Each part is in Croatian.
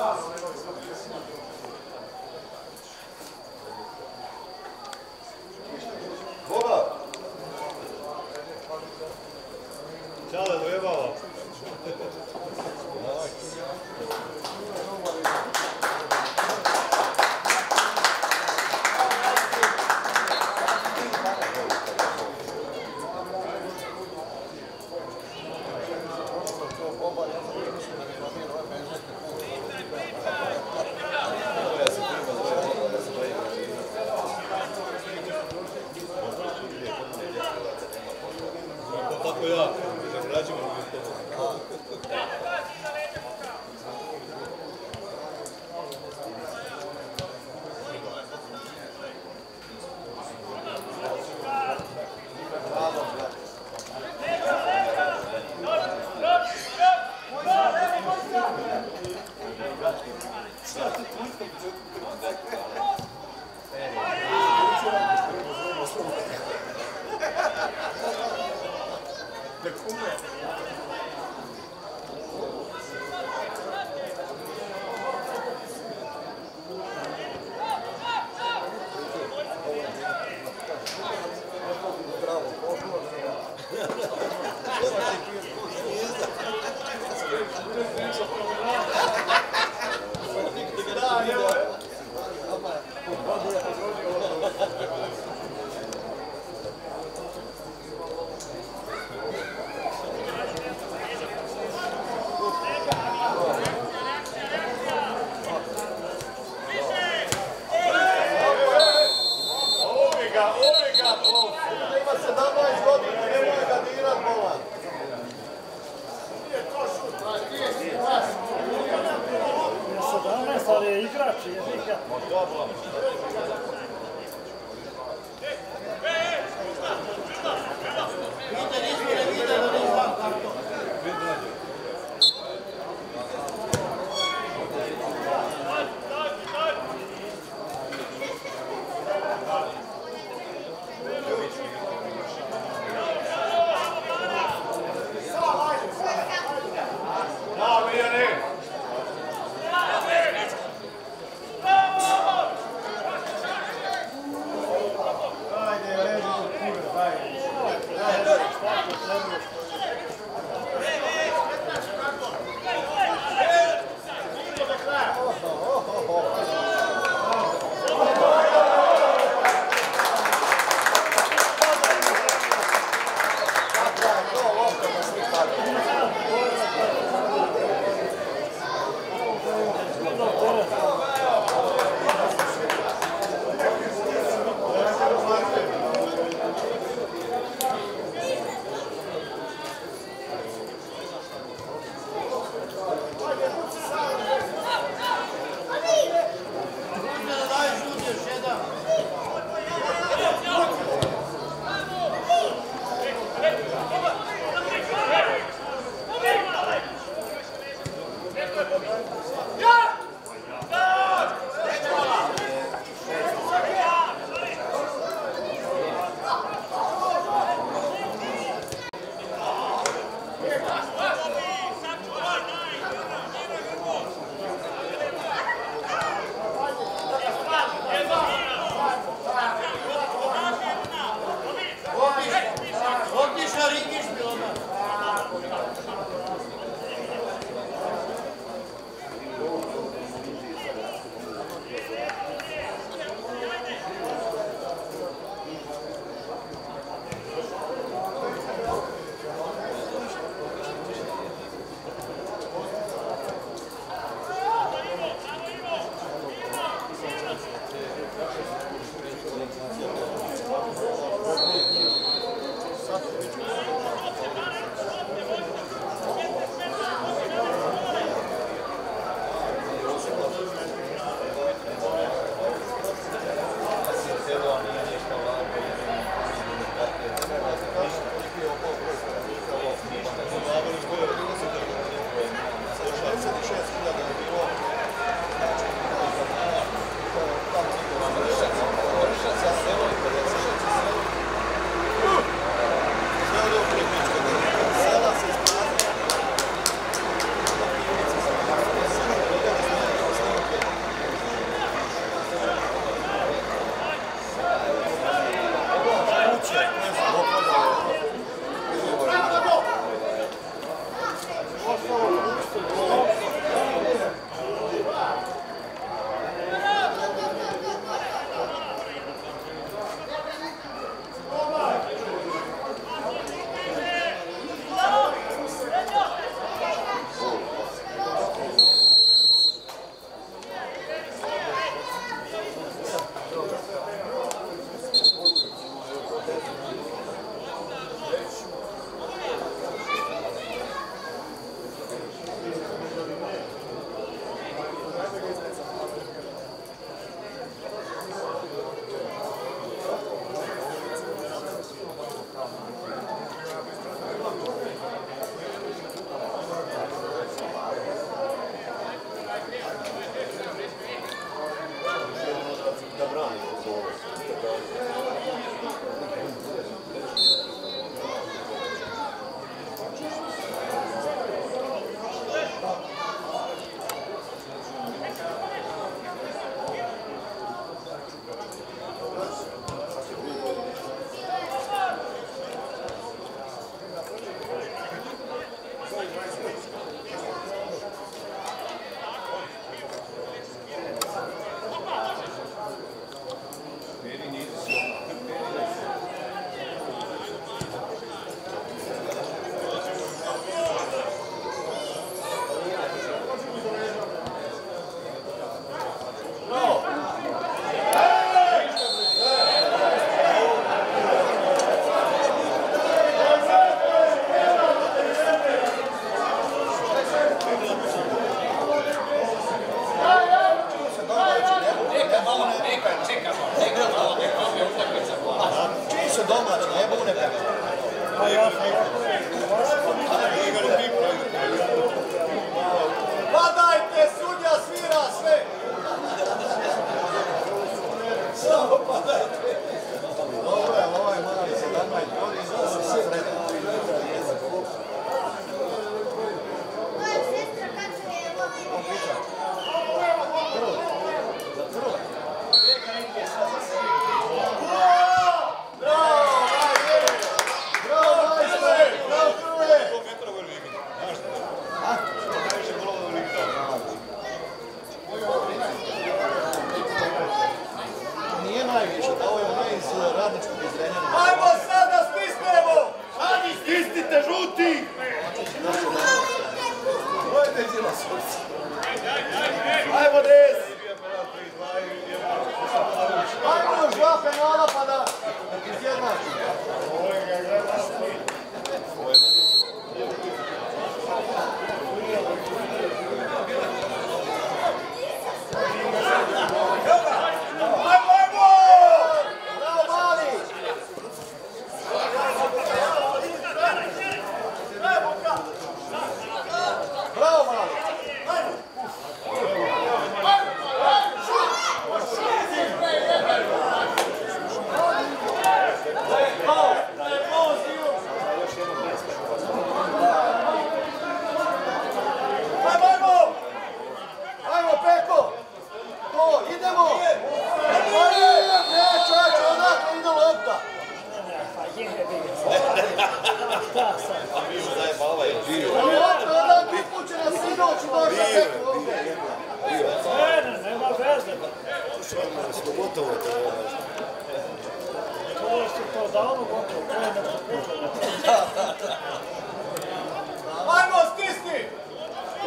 us.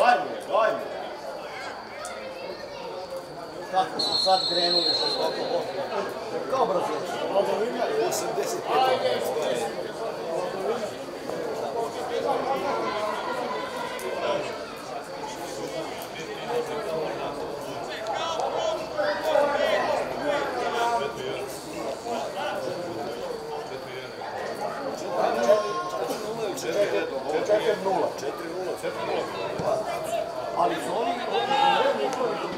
Ajmo, ajmo. Kako su sad krenuli šestoko boku? Kao Brazil. 85. Ajde, Četiri nula. Ali su oni...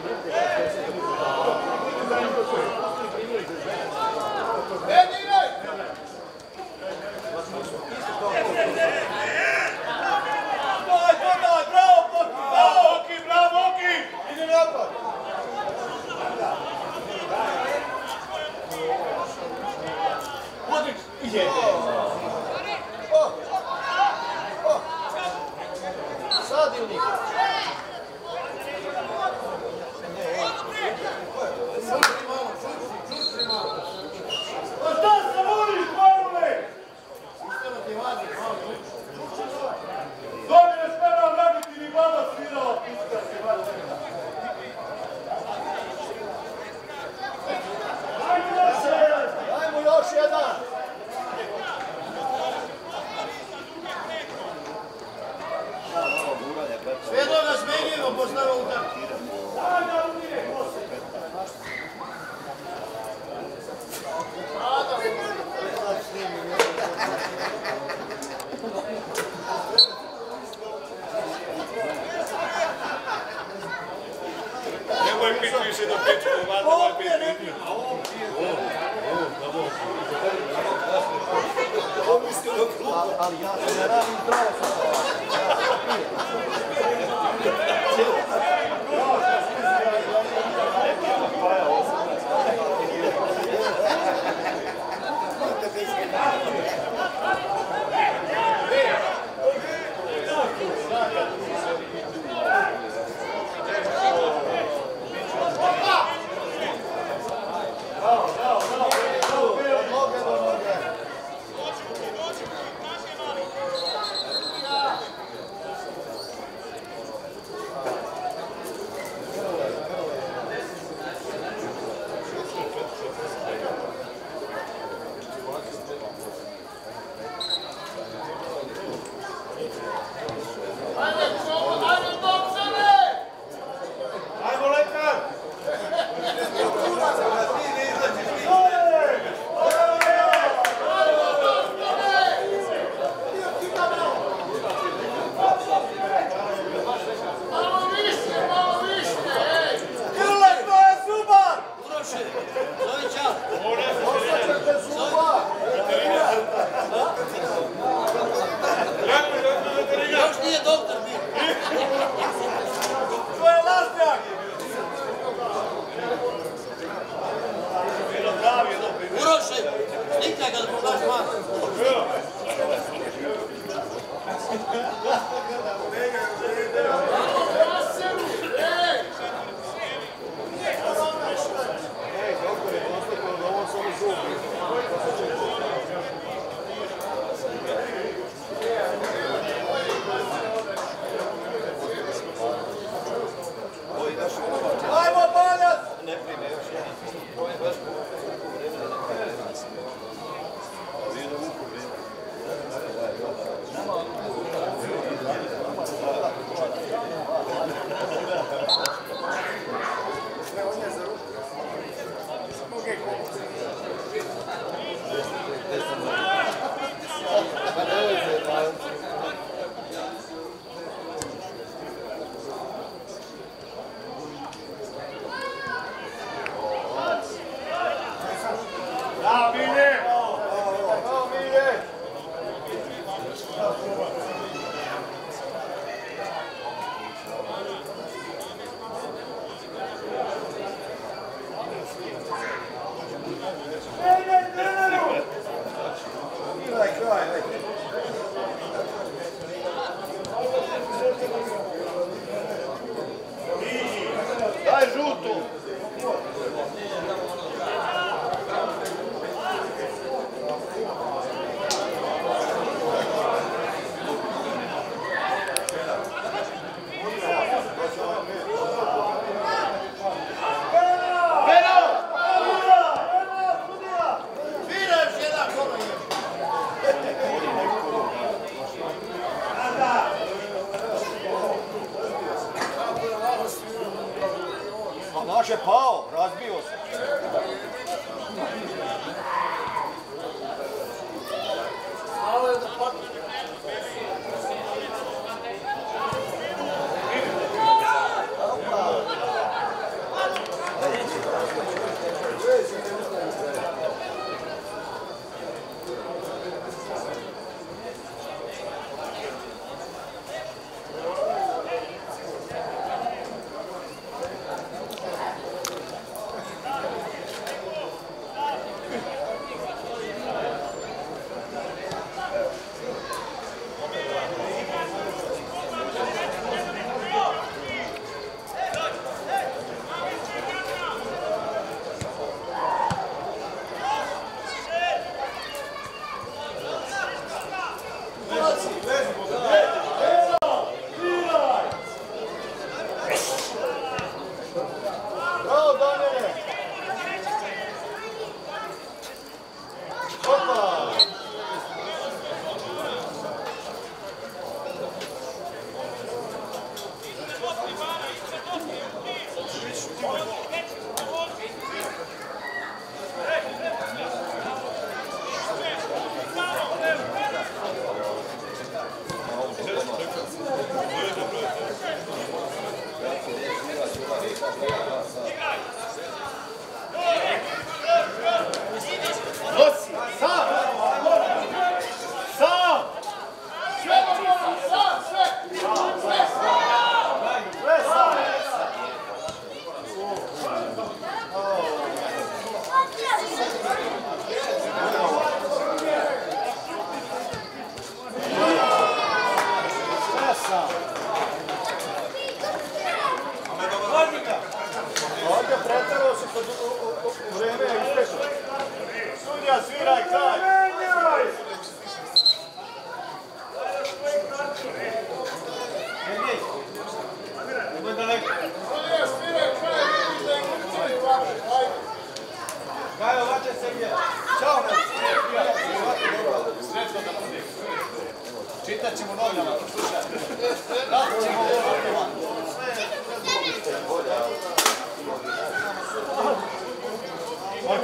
ćemo novinama,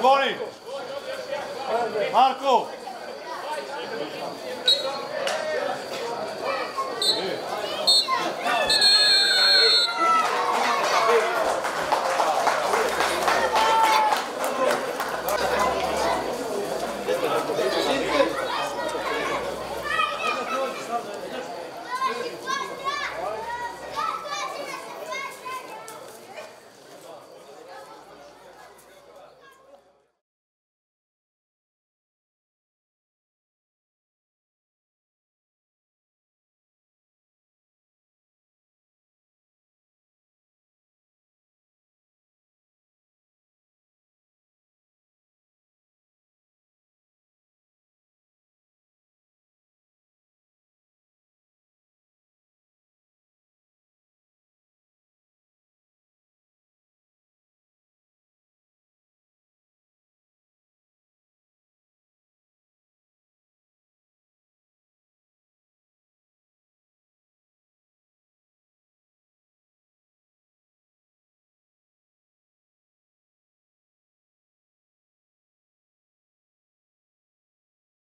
ćemo! Marko!